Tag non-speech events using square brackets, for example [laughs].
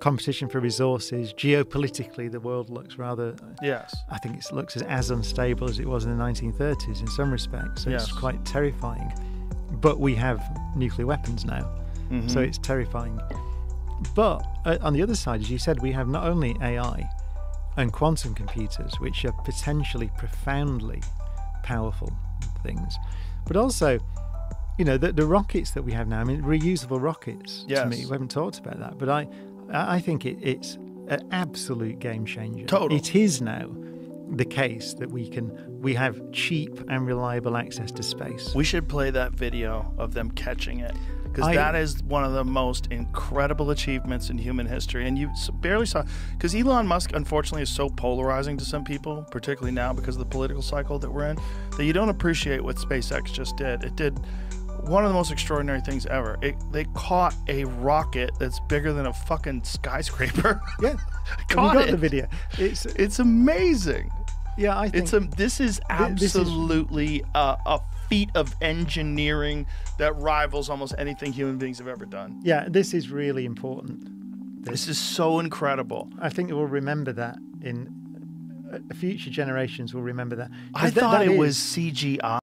competition for resources. Geopolitically, the world looks rather. Yes. I think it looks as, as unstable as it was in the 1930s in some respects. So Yes. it's quite terrifying. But we have nuclear weapons now, Mhm. so it's terrifying. But uh, on the other side, as you said, we have not only AI and quantum computers, which are potentially profoundly powerful things, but also, you know, the, the rockets that we have now. I mean, reusable rockets. To me, we haven't talked about that, but I, I think it, it's an absolute game changer. Total. It is now the case that we can we have cheap and reliable access to space. We should play that video of them catching it because that is one of the most incredible achievements in human history. And you barely saw because Elon Musk, unfortunately, is so polarizing to some people, particularly now because of the political cycle that we're in, that you don't appreciate what SpaceX just did. It did one of the most extraordinary things ever. It, they caught a rocket that's bigger than a fucking skyscraper. [laughs] yeah, [laughs] caught you got it. the video. It's It's amazing. yeah, I think It's a this is this is- absolutely a, a feat of engineering that rivals almost anything human beings have ever done. yeah, this is really important. This is so incredible. I think we'll remember that in uh, future generations will remember that. I 'Cause that- thought that it is- was CGI.